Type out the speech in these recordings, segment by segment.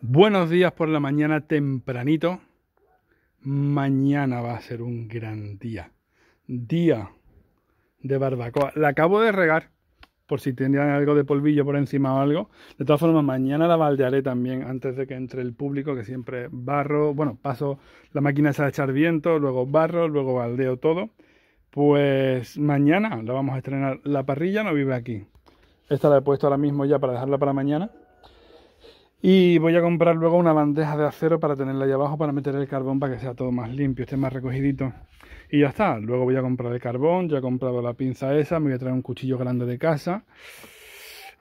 Buenos días por la mañana tempranito. Mañana va a ser un gran día. Día de barbacoa. La acabo de regar por si tendrían algo de polvillo por encima o algo. De todas formas, mañana la baldearé también antes de que entre el público, que siempre barro. Bueno, paso la máquina esa de echar viento, luego barro, luego baldeo todo. Pues mañana la vamos a estrenar. La parrilla no vive aquí. Esta la he puesto ahora mismo ya para dejarla para mañana y voy a comprar luego una bandeja de acero para tenerla ahí abajo para meter el carbón para que sea todo más limpio, esté más recogidito. Y ya está. Luego voy a comprar el carbón, ya he comprado la pinza esa, me voy a traer un cuchillo grande de casa.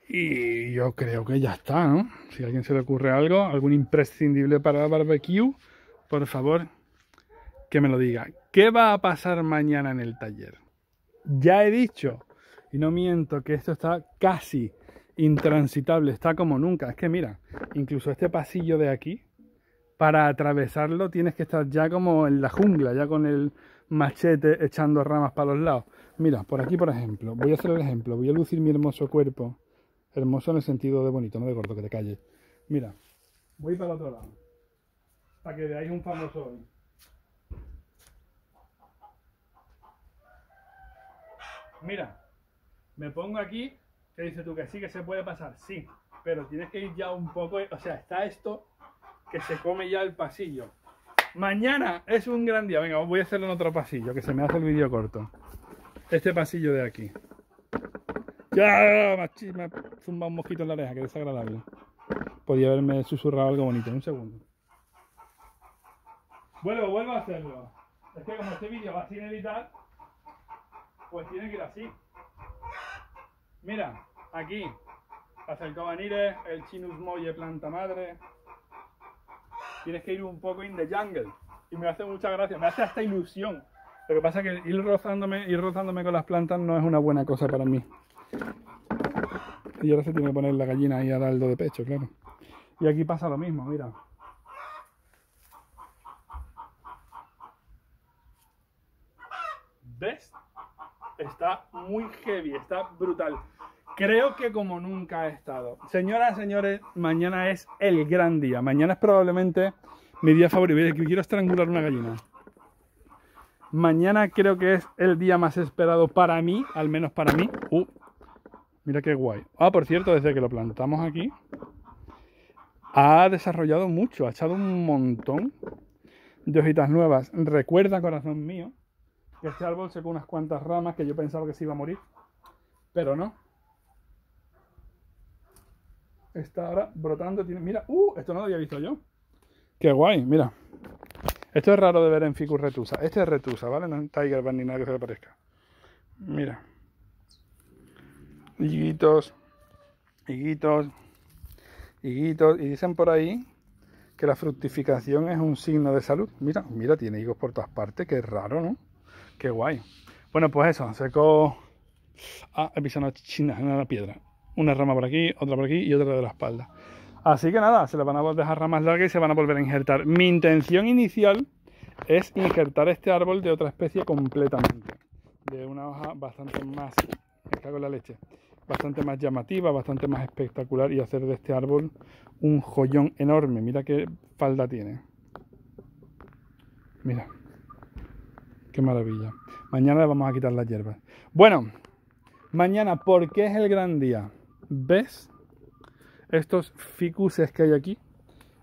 Y yo creo que ya está, ¿no? Si a alguien se le ocurre algo, algún imprescindible para el barbecue, por favor, que me lo diga. ¿Qué va a pasar mañana en el taller? Ya he dicho, y no miento, que esto está casi intransitable, está como nunca. Es que mira, incluso este pasillo de aquí, para atravesarlo tienes que estar ya como en la jungla, ya con el machete echando ramas para los lados. Mira, por aquí, por ejemplo, voy a hacer el ejemplo, voy a lucir mi hermoso cuerpo. Hermoso en el sentido de bonito, no de gordo, que te calle. Mira, voy para el otro lado, para que veáis un famoso hoy. Mira, me pongo aquí ¿Qué dices tú? Que sí, que se puede pasar. Sí, pero tienes que ir ya un poco. O sea, está esto que se come ya el pasillo. Mañana es un gran día. Venga, voy a hacerlo en otro pasillo, que se me hace el vídeo corto. Este pasillo de aquí. Ya, me ha zumbado un mosquito en la oreja, que desagradable. Podía haberme susurrado algo bonito. Un segundo. Vuelvo, vuelvo a hacerlo. Es que como este vídeo va sin editar, pues tiene que ir así. Mira, aquí, pasa el el chinus molle planta madre. Tienes que ir un poco in the jungle. Y me hace mucha gracia, me hace hasta ilusión. Lo que pasa es que ir rozándome, ir rozándome con las plantas no es una buena cosa para mí. Y ahora se tiene que poner la gallina ahí al aldo de pecho, claro. Y aquí pasa lo mismo, mira. ¿Ves? Está muy heavy, está brutal. Creo que como nunca ha estado. Señoras, señores, mañana es el gran día. Mañana es probablemente mi día favorito. Quiero estrangular una gallina. Mañana creo que es el día más esperado para mí, al menos para mí. Uh, mira qué guay. Ah, por cierto, desde que lo plantamos aquí, ha desarrollado mucho, ha echado un montón de hojitas nuevas. Recuerda, corazón mío, que este árbol secó unas cuantas ramas que yo pensaba que se iba a morir, pero no. Está ahora brotando. Mira, ¡uh! Esto no lo había visto yo. Qué guay, mira. Esto es raro de ver en Ficus retusa. Este es retusa, ¿vale? No es Tiger nada que se le parezca. Mira. Higuitos. Higuitos. Higuitos. Y dicen por ahí que la fructificación es un signo de salud. Mira, mira, tiene higos por todas partes. Qué raro, ¿no? Qué guay. Bueno, pues eso, secó. Ah, he pisado una china, una piedra una rama por aquí, otra por aquí y otra de la espalda. Así que nada, se le van a dejar ramas largas y se van a volver a injertar. Mi intención inicial es injertar este árbol de otra especie completamente. De una hoja bastante más, me la leche, bastante más llamativa, bastante más espectacular y hacer de este árbol un joyón enorme. Mira qué falda tiene. Mira. Qué maravilla. Mañana le vamos a quitar las hierbas. Bueno, mañana, ¿por qué es el gran día? ¿Ves? Estos ficuses que hay aquí.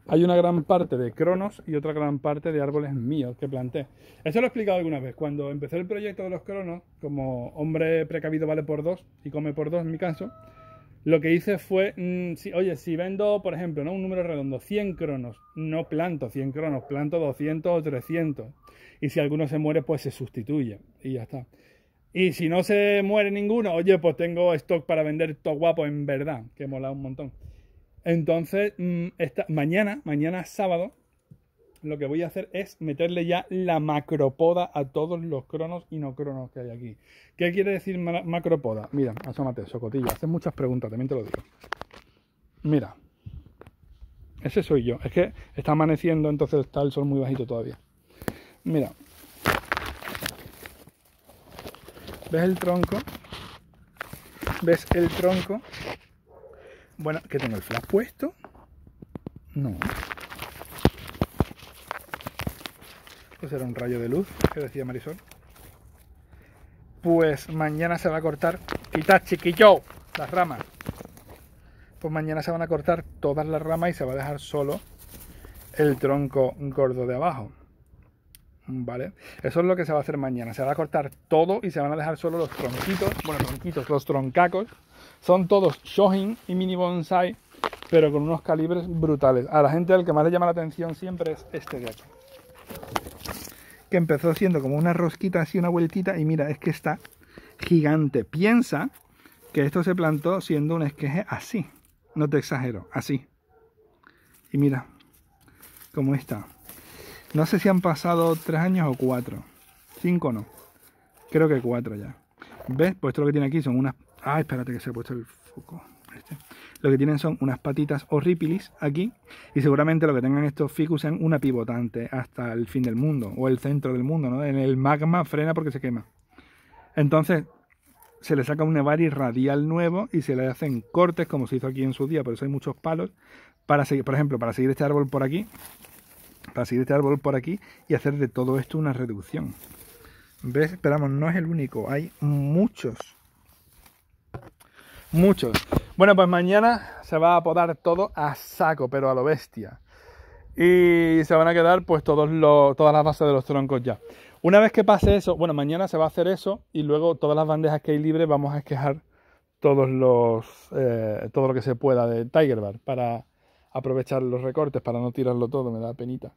Hay una gran parte de cronos y otra gran parte de árboles míos que planté. Eso lo he explicado alguna vez. Cuando empecé el proyecto de los cronos, como hombre precavido vale por dos y come por dos en mi caso, lo que hice fue, mm, si, oye, si vendo, por ejemplo, ¿no? un número redondo, 100 cronos, no planto 100 cronos, planto 200 o 300. Y si alguno se muere, pues se sustituye y ya está. Y si no se muere ninguno, oye, pues tengo stock para vender todo guapo en verdad, que mola un montón. Entonces, mm, esta, mañana, mañana sábado, lo que voy a hacer es meterle ya la macropoda a todos los cronos y no cronos que hay aquí. ¿Qué quiere decir macropoda? Mira, asómate, socotilla, haces muchas preguntas, también te lo digo. Mira, ese soy yo. Es que está amaneciendo, entonces está el sol muy bajito todavía. Mira, ¿Ves el tronco? ¿Ves el tronco? Bueno, que tengo el flash puesto. No. Pues era un rayo de luz que decía Marisol. Pues mañana se va a cortar. Quita chiquillo las ramas. Pues mañana se van a cortar todas las ramas y se va a dejar solo el tronco gordo de abajo. ¿Vale? Eso es lo que se va a hacer mañana. Se va a cortar todo y se van a dejar solo los tronquitos, bueno, tronquitos, los troncacos. Son todos shohin y mini bonsai, pero con unos calibres brutales. A la gente el que más le llama la atención siempre es este de aquí que empezó siendo como una rosquita así, una vueltita, y mira, es que está gigante. Piensa que esto se plantó siendo un esqueje así, no te exagero, así. Y mira, cómo está. No sé si han pasado tres años o cuatro. Cinco no. Creo que cuatro ya. ¿Ves? Pues esto lo que tiene aquí son unas... Ah, espérate que se ha puesto el foco. Este lo que tienen son unas patitas horripilis aquí y seguramente lo que tengan estos ficus sean una pivotante hasta el fin del mundo o el centro del mundo, ¿no? En el magma frena porque se quema. Entonces se le saca un nevari radial nuevo y se le hacen cortes como se hizo aquí en su día, por eso hay muchos palos para seguir, por ejemplo, para seguir este árbol por aquí, para seguir este árbol por aquí y hacer de todo esto una reducción. ¿Ves? Esperamos, no es el único, hay muchos. Muchos. Bueno, pues mañana se va a podar todo a saco, pero a lo bestia. Y se van a quedar pues todos los, todas las bases de los troncos ya. Una vez que pase eso, bueno, mañana se va a hacer eso y luego todas las bandejas que hay libres vamos a esquejar todos los, eh, todo lo que se pueda de Tiger Bar para aprovechar los recortes, para no tirarlo todo, me da penita.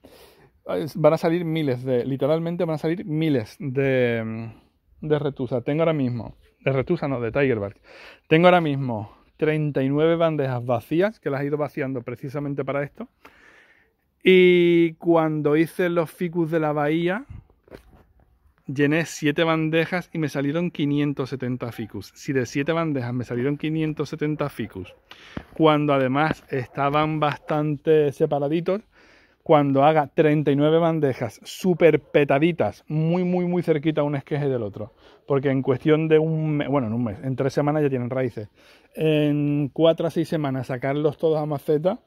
Van a salir miles de, literalmente van a salir miles de, de retusa. Tengo ahora mismo, de retusa no, de Tiger Bar. Tengo ahora mismo 39 bandejas vacías, que las he ido vaciando precisamente para esto. Y cuando hice los ficus de la bahía, llené 7 bandejas y me salieron 570 ficus. Si de 7 bandejas me salieron 570 ficus, cuando además estaban bastante separaditos, cuando haga 39 bandejas súper petaditas, muy, muy, muy cerquita un esqueje del otro. Porque en cuestión de un mes, bueno, en un mes, en tres semanas ya tienen raíces. En cuatro a seis semanas sacarlos todos a maceta,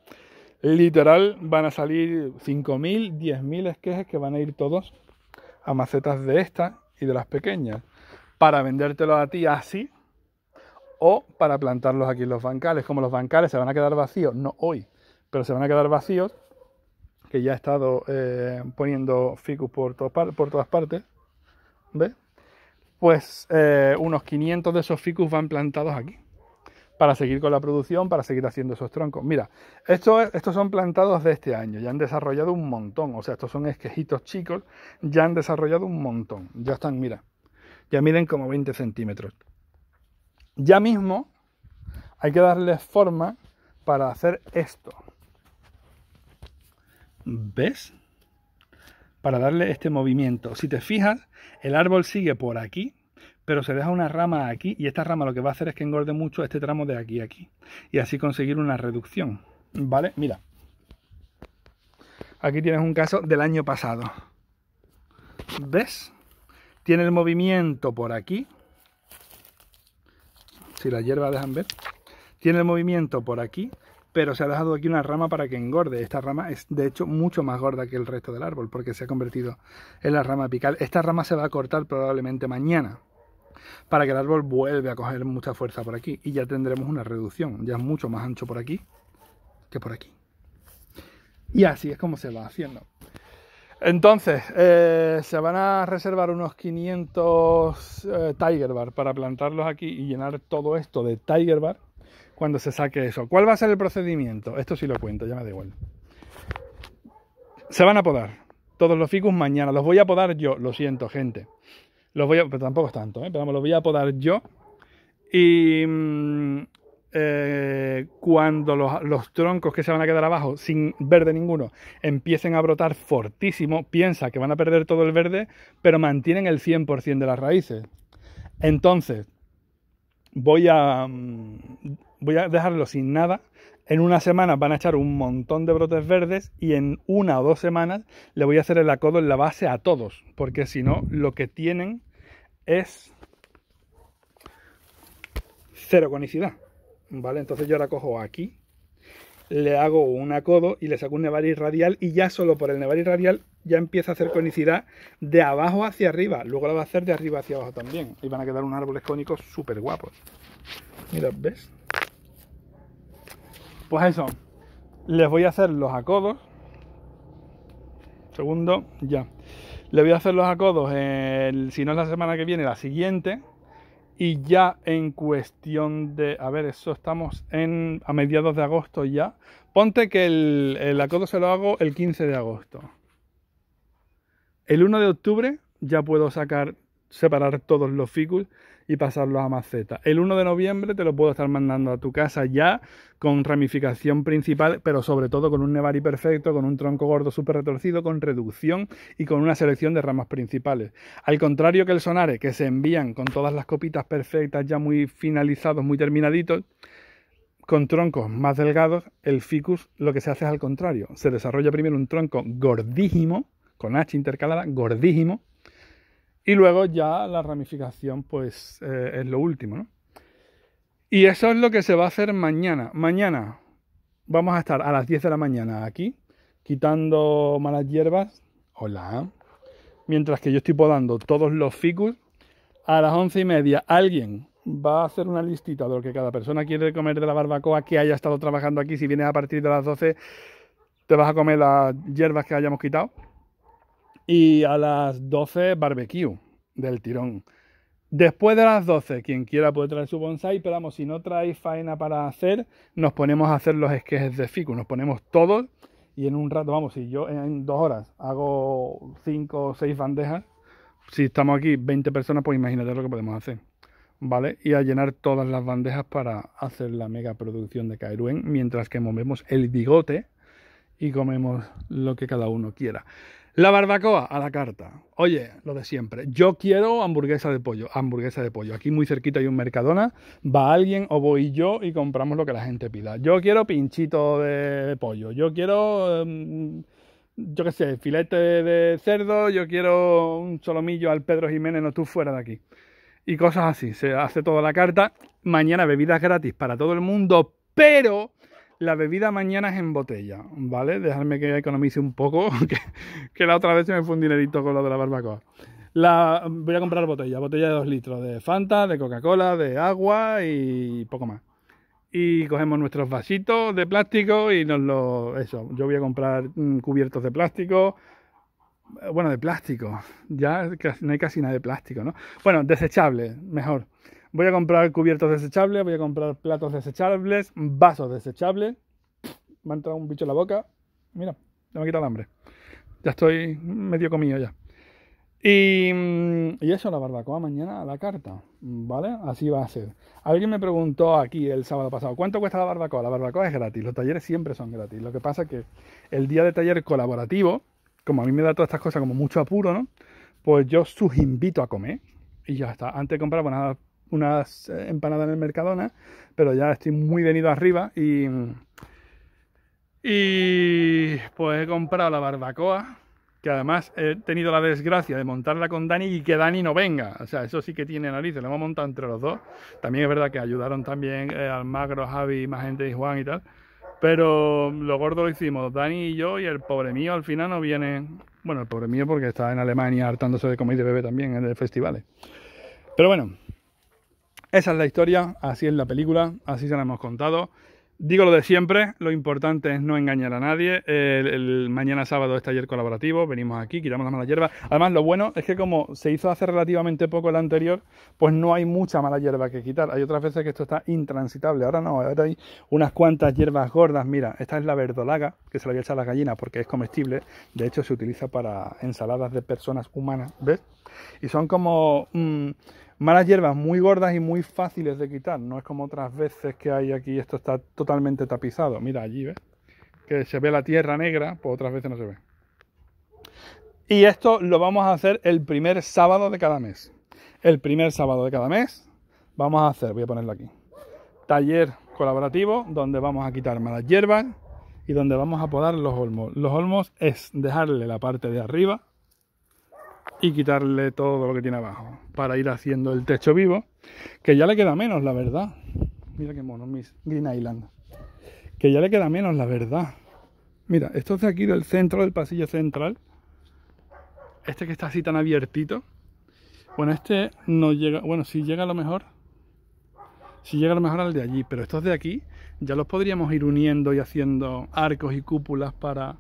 literal van a salir 5.000, 10.000 esquejes que van a ir todos a macetas de estas y de las pequeñas. Para vendértelos a ti así o para plantarlos aquí en los bancales. Como los bancales se van a quedar vacíos, no hoy, pero se van a quedar vacíos que ya he estado eh, poniendo ficus por, por, todas partes, ¿ves? Pues eh, unos 500 de esos ficus van plantados aquí, para seguir con la producción, para seguir haciendo esos troncos. Mira, estos, son plantados de este año, ya han desarrollado un montón, o sea, estos son esquejitos chicos, ya han desarrollado un montón, ya están, mira, ya miden como 20 centímetros. Ya mismo hay que darles forma para hacer esto. ¿Ves? Para darle este movimiento. Si te fijas, el árbol sigue por aquí, pero se deja una rama aquí y esta rama lo que va a hacer es que engorde mucho este tramo de aquí a aquí. Y así conseguir una reducción. ¿Vale? Mira. Aquí tienes un caso del año pasado. ¿Ves? Tiene el movimiento por aquí. Si la hierba dejan ver. Tiene el movimiento por aquí pero se ha dejado aquí una rama para que engorde. Esta rama es de hecho mucho más gorda que el resto del árbol porque se ha convertido en la rama apical. Esta rama se va a cortar probablemente mañana para que el árbol vuelva a coger mucha fuerza por aquí y ya tendremos una reducción. Ya es mucho más ancho por aquí que por aquí. Y así es como se va haciendo. Entonces, eh, se van a reservar unos 500 eh, Tiger Bar para plantarlos aquí y llenar todo esto de Tiger Bar cuando se saque eso. ¿Cuál va a ser el procedimiento? Esto sí lo cuento, ya me da igual. Se van a podar todos los ficus mañana. Los voy a podar yo, lo siento, gente. Los voy a, pero tampoco es tanto, ¿eh? pero los voy a podar yo. Y mm, eh, cuando los, los, troncos que se van a quedar abajo sin verde ninguno empiecen a brotar fortísimo, piensa que van a perder todo el verde, pero mantienen el 100% de las raíces. Entonces, voy a, mm, voy a dejarlo sin nada. En una semana van a echar un montón de brotes verdes y en una o dos semanas le voy a hacer el acodo en la base a todos, porque si no, lo que tienen es cero conicidad. ¿Vale? Entonces yo ahora cojo aquí le hago un acodo y le saco un nevaris radial y ya solo por el nevaris radial ya empieza a hacer conicidad de abajo hacia arriba. Luego la va a hacer de arriba hacia abajo también. Y van a quedar unos árboles cónicos súper guapos. Mira, ¿ves? Pues eso. Les voy a hacer los acodos. Segundo, ya. Le voy a hacer los acodos, si no es la semana que viene, la siguiente. Y ya en cuestión de, a ver, eso estamos en, a mediados de agosto ya. Ponte que el, el acodo se lo hago el 15 de agosto. El 1 de octubre ya puedo sacar, separar todos los ficus y pasarlos a maceta. El 1 de noviembre te lo puedo estar mandando a tu casa ya con ramificación principal, pero sobre todo con un nevari perfecto, con un tronco gordo súper retorcido, con reducción y con una selección de ramas principales. Al contrario que el sonare, que se envían con todas las copitas perfectas, ya muy finalizados, muy terminaditos, con troncos más delgados, el ficus lo que se hace es al contrario. Se desarrolla primero un tronco gordísimo, con H intercalada, gordísimo, y luego ya la ramificación, pues eh, es lo último, ¿no? Y eso es lo que se va a hacer mañana. Mañana vamos a estar a las 10 de la mañana aquí, quitando malas hierbas. Hola. Mientras que yo estoy podando todos los ficus. A las once y media alguien va a hacer una listita de lo que cada persona quiere comer de la barbacoa que haya estado trabajando aquí. Si vienes a partir de las 12, te vas a comer las hierbas que hayamos quitado. Y a las 12, barbecue del tirón. Después de las 12, quien quiera puede traer su bonsai, pero vamos, si no traéis faena para hacer, nos ponemos a hacer los esquejes de ficus, nos ponemos todos y en un rato, vamos, si yo en dos horas hago 5 o 6 bandejas, si estamos aquí 20 personas, pues imagínate lo que podemos hacer, ¿vale? Y a llenar todas las bandejas para hacer la mega producción de Cairuen, mientras que movemos el bigote y comemos lo que cada uno quiera. La barbacoa a la carta. Oye, lo de siempre. Yo quiero hamburguesa de pollo. Hamburguesa de pollo. Aquí muy cerquita hay un Mercadona. Va alguien o voy yo y compramos lo que la gente pida. Yo quiero pinchito de pollo. Yo quiero, em, yo qué sé, filete de cerdo. Yo quiero un solomillo al Pedro Jiménez, no tú fuera de aquí. Y cosas así. Se hace toda la carta. Mañana bebidas gratis para todo el mundo. Pero la bebida mañana es en botella, ¿vale? Dejadme que economice un poco, que, la otra vez se me fue un dinerito con lo de la barbacoa. La, voy a comprar botella, botella de 2 litros de Fanta, de Coca-Cola, de agua y poco más. Y cogemos nuestros vasitos de plástico y nos lo... Eso, yo voy a comprar mm, cubiertos de plástico, bueno, de plástico, ya no hay casi nada de plástico, ¿no? Bueno, desechable, mejor. Voy a comprar cubiertos desechables, voy a comprar platos desechables, vasos desechables. Me ha entrado un bicho en la boca. Mira, ya me quita el hambre. Ya estoy medio comido ya. Y, mm, y, eso, la barbacoa mañana a la carta, ¿vale? Así va a ser. Alguien me preguntó aquí el sábado pasado, ¿cuánto cuesta la barbacoa? La barbacoa es gratis, los talleres siempre son gratis. Lo que pasa es que el día de taller colaborativo, como a mí me da todas estas cosas como mucho apuro, ¿no? Pues yo sus invito a comer y ya está. Antes de comprar, pues nada, unas eh, empanadas en el Mercadona, pero ya estoy muy venido arriba y, y pues he comprado la barbacoa, que además he tenido la desgracia de montarla con Dani y que Dani no venga. O sea, eso sí que tiene narices, lo hemos montado entre los dos. También es verdad que ayudaron también eh, al Magro, Javi, más gente y Juan y tal. Pero lo gordo lo hicimos Dani y yo y el pobre mío al final no viene... Bueno, el pobre mío porque está en Alemania hartándose de comer y de bebé también en el festivales. Pero bueno, esa es la historia, así es la película, así se la hemos contado. Digo lo de siempre, lo importante es no engañar a nadie. El, mañana sábado es taller colaborativo, venimos aquí, quitamos la mala hierba. Además, lo bueno es que como se hizo hace relativamente poco el anterior, pues no hay mucha mala hierba que quitar. Hay otras veces que esto está intransitable. Ahora no, ahora hay unas cuantas hierbas gordas. Mira, esta es la verdolaga, que se la voy a echar a las gallinas porque es comestible. De hecho, se utiliza para ensaladas de personas humanas, ¿ves? Y son como... Mm, Malas hierbas muy gordas y muy fáciles de quitar. No es como otras veces que hay aquí, esto está totalmente tapizado. Mira allí, ¿ves? Que se ve la tierra negra, pues otras veces no se ve. Y esto lo vamos a hacer el primer sábado de cada mes. El primer sábado de cada mes vamos a hacer, voy a ponerlo aquí, taller colaborativo donde vamos a quitar malas hierbas y donde vamos a podar los olmos. Los olmos es dejarle la parte de arriba y quitarle todo lo que tiene abajo para ir haciendo el techo vivo, que ya le queda menos, la verdad. Mira qué mono, mis Green Island. que ya le queda menos, la verdad. Mira, esto es de aquí del centro, del pasillo central. Este que está así tan abiertito. Bueno, este no llega, bueno, si llega a lo mejor, si llega a lo mejor al de allí, pero estos de aquí ya los podríamos ir uniendo y haciendo arcos y cúpulas para,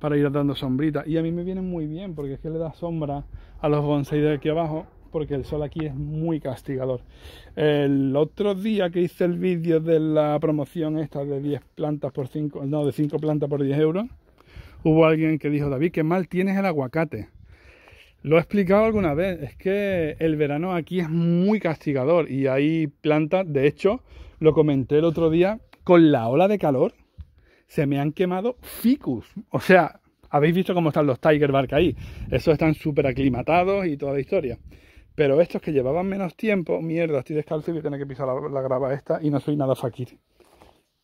para ir dando sombrita. Y a mí me vienen muy bien porque es que le da sombra a los bonsai de aquí abajo porque el sol aquí es muy castigador. El otro día que hice el vídeo de la promoción esta de 10 plantas por 5, no, de 5 plantas por 10 euros, hubo alguien que dijo, David, qué mal tienes el aguacate. Lo he explicado alguna vez, es que el verano aquí es muy castigador y hay plantas, de hecho, lo comenté el otro día, con la ola de calor se me han quemado ficus. O sea, habéis visto cómo están los Tiger Bark ahí. Esos están súper aclimatados y toda la historia. Pero estos que llevaban menos tiempo, mierda, estoy descalzo y voy a tener que pisar la, grava esta y no soy nada fakir.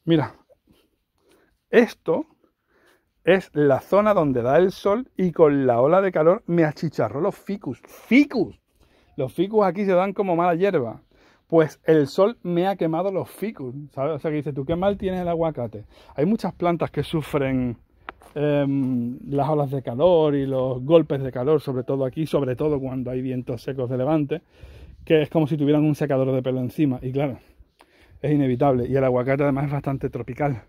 Mira, esto es la zona donde da el sol y con la ola de calor me achicharró los ficus. ¡Ficus! Los ficus aquí se dan como mala hierba. Pues el sol me ha quemado los ficus. O sea que dice, ¿tú qué mal tienes el aguacate? Hay muchas plantas que sufren Em, las olas de calor y los golpes de calor, sobre todo aquí, sobre todo cuando hay vientos secos de levante, que es como si tuvieran un secador de pelo encima. Y claro, es inevitable. Y el aguacate además es bastante tropical.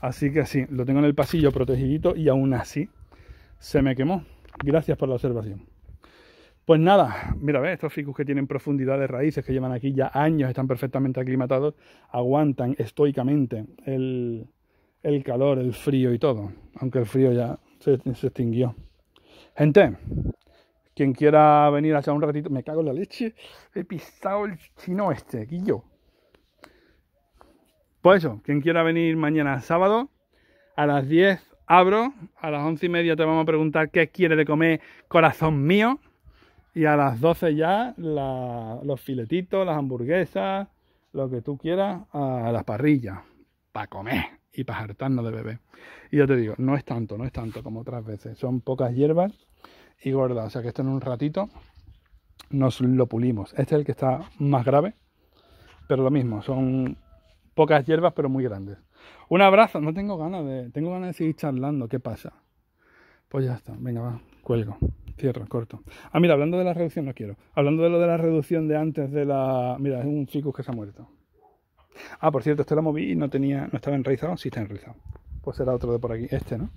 Así que sí, lo tengo en el pasillo protegidito y aún así se me quemó. Gracias por la observación. Pues nada, mira, ve, estos ficus que tienen profundidad de raíces, que llevan aquí ya años, están perfectamente aclimatados, aguantan estoicamente el, el calor, el frío y todo, aunque el frío ya se, extinguió. Gente, quien quiera venir a echar un ratito, me cago en la leche, he pisado el chino este, aquí yo. Pues eso, quien quiera venir mañana sábado, a las 10 abro, a las 11 y media te vamos a preguntar qué quiere de comer corazón mío, y a las 12 ya los filetitos, las hamburguesas, lo que tú quieras, a las parrillas, para comer y para hartarnos de bebé. Y ya te digo, no es tanto, no es tanto como otras veces. Son pocas hierbas y gordas. O sea que esto en un ratito nos lo pulimos. Este es el que está más grave, pero lo mismo, son pocas hierbas pero muy grandes. Un abrazo, no tengo ganas de, tengo ganas de seguir charlando, ¿qué pasa? Pues ya está, venga, va, cuelgo, cierro, corto. Ah, mira, hablando de la reducción, no quiero. Hablando de lo de la reducción de antes de la... Mira, es un ficus que se ha muerto. Ah, por cierto, este lo moví y no tenía, no estaba enraizado. Sí está enraizado. Pues era otro de por aquí. Este, ¿no?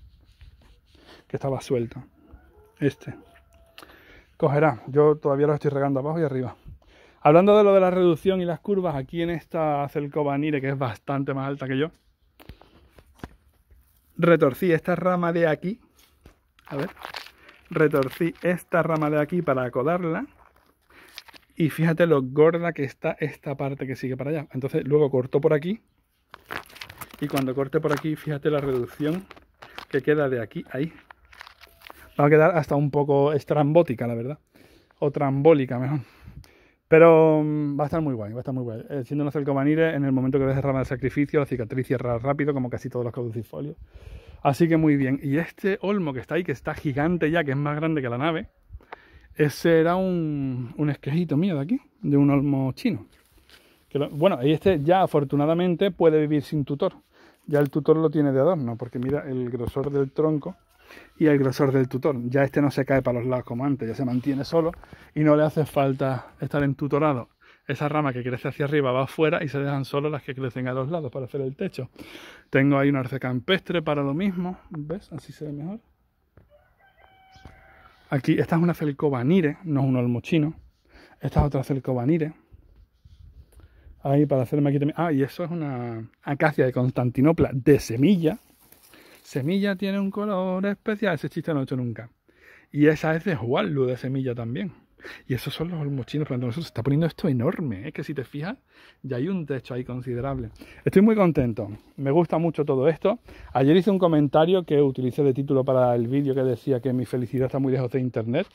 Que estaba suelto. Este. Cogerá. Yo todavía lo estoy regando abajo y arriba. Hablando de lo de la reducción y las curvas, aquí en esta Celcobanire, que es bastante más alta que yo, retorcí esta rama de aquí. A ver. Retorcí esta rama de aquí para acodarla y fíjate lo gorda que está esta parte que sigue para allá. Entonces luego corto por aquí. Y cuando corte por aquí, fíjate la reducción que queda de aquí ahí. Va a quedar hasta un poco estrambótica, la verdad. O trambólica, mejor. Pero mm, va a estar muy guay, va a estar muy guay. Eh, siendo una cercomanire, en el momento que ves rama de sacrificio, la cicatriz cierra rápido, como casi todos los caducifolios. Así que muy bien. Y este olmo que está ahí, que está gigante ya, que es más grande que la nave, ese era un, esquejito mío de aquí, de un olmo chino. Bueno, y este ya afortunadamente puede vivir sin tutor. Ya el tutor lo tiene de adorno, porque mira el grosor del tronco y el grosor del tutor. Ya este no se cae para los lados como antes, ya se mantiene solo y no le hace falta estar entutorado. Esa rama que crece hacia arriba va afuera y se dejan solo las que crecen a los lados para hacer el techo. Tengo ahí un arce campestre para lo mismo, ¿ves? Así se ve mejor. Aquí, esta es una celcobanire, no es un olmo chino. Esta es otra celcobanire. Ahí para hacerme aquí también. Ah, y eso es una acacia de Constantinopla de semilla. Semilla tiene un color especial, ese chiste no he hecho nunca. Y esa es de Hualu de semilla también. Y esos son los olmos chinos nosotros. Se está poniendo esto enorme, es ¿eh? que si te fijas, ya hay un techo ahí considerable. Estoy muy contento, me gusta mucho todo esto. Ayer hice un comentario que utilicé de título para el vídeo que decía que mi felicidad está muy lejos de internet.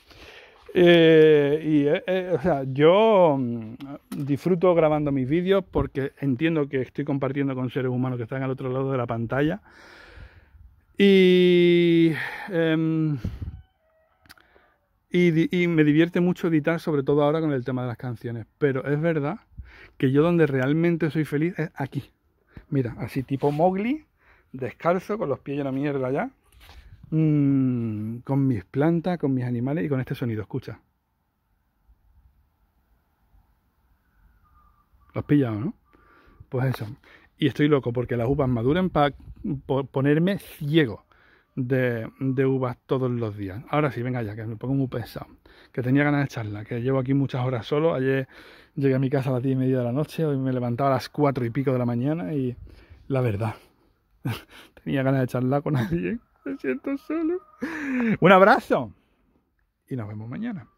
Eh, y eh, o sea, yo mm, disfruto grabando mis vídeos porque entiendo que estoy compartiendo con seres humanos que están al otro lado de la pantalla. Y em, y, me divierte mucho editar, sobre todo ahora con el tema de las canciones. Pero es verdad que yo donde realmente soy feliz es aquí. Mira, así tipo Mowgli, descalzo, con los pies en la mierda ya. Mm, con mis plantas, con mis animales y con este sonido, escucha. Lo has pillado, ¿no? Pues eso. Y estoy loco porque las uvas maduren para ponerme ciego de, uvas todos los días. Ahora sí, venga ya, que me pongo muy pesado. Que tenía ganas de charla, que llevo aquí muchas horas solo. Ayer llegué a mi casa a las 10 y media de la noche, hoy me levantaba a las 4 y pico de la mañana y la verdad, tenía ganas de charlar con alguien. Me siento solo. Un abrazo y nos vemos mañana.